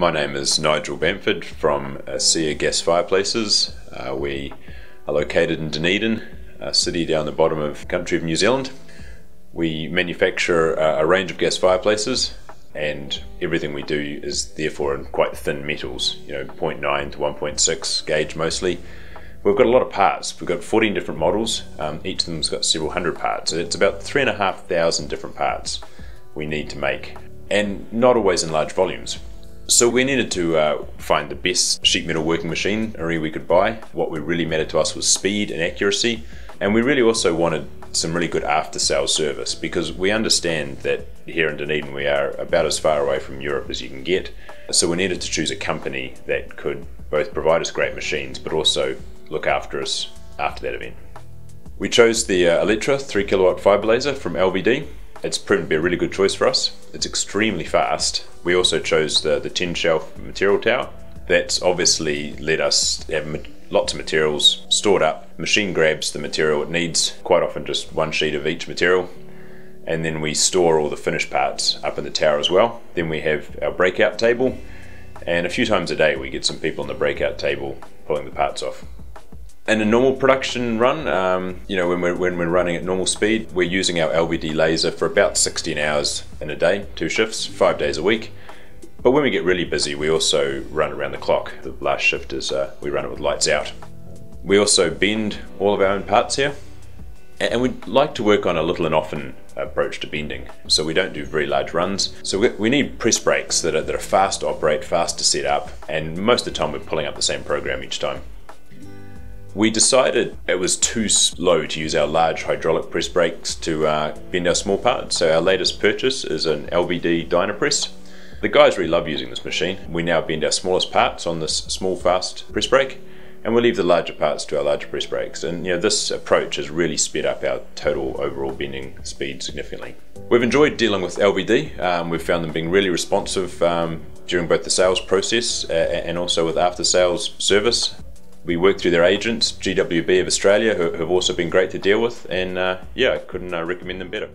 My name is Nigel Bamford from Escea Gas Fireplaces. Uh, we are located in Dunedin, a city down the bottom of the country of New Zealand. We manufacture a range of gas fireplaces and everything we do is therefore in quite thin metals, you know, 0.9 to 1.6 gauge mostly. We've got a lot of parts. We've got 14 different models. Um, each of them's got several hundred parts. It's about three and a half thousand different parts we need to make, and not always in large volumes. So we needed to uh, find the best sheet metal working machinery we could buy. What really mattered to us was speed and accuracy, and we really also wanted some really good after sales service because we understand that here in Dunedin we are about as far away from Europe as you can get. So we needed to choose a company that could both provide us great machines but also look after us after that event. We chose the uh, Electra 3 kilowatt fibre laser from LVD. It's proven to be a really good choice for us. It's extremely fast. We also chose the, the 10 shelf material tower. That's obviously let us have lots of materials stored up. Machine grabs the material it needs, quite often just one sheet of each material. And then we store all the finished parts up in the tower as well. Then we have our breakout table. And a few times a day we get some people on the breakout table pulling the parts off. In a normal production run, um, you know, when we're, when we're running at normal speed, we're using our LVD laser for about 16 hours in a day, two shifts, five days a week. But when we get really busy, we also run around the clock. The last shift is uh, we run it with lights out. We also bend all of our own parts here. And we'd like to work on a little and often approach to bending. So we don't do very large runs. So we need press brakes that are, that are fast to operate, fast to set up, and most of the time we're pulling up the same program each time. We decided it was too slow to use our large hydraulic press brakes to uh, bend our small parts. So our latest purchase is an LVD Dyna-Press. The guys really love using this machine. We now bend our smallest parts on this small fast press brake and we leave the larger parts to our larger press brakes. And you know, this approach has really sped up our total overall bending speed significantly. We've enjoyed dealing with LVD. Um, we've found them being really responsive um, during both the sales process uh, and also with after sales service. We work through their agents, GWB of Australia, who have also been great to deal with, and uh, yeah, I couldn't uh, recommend them better.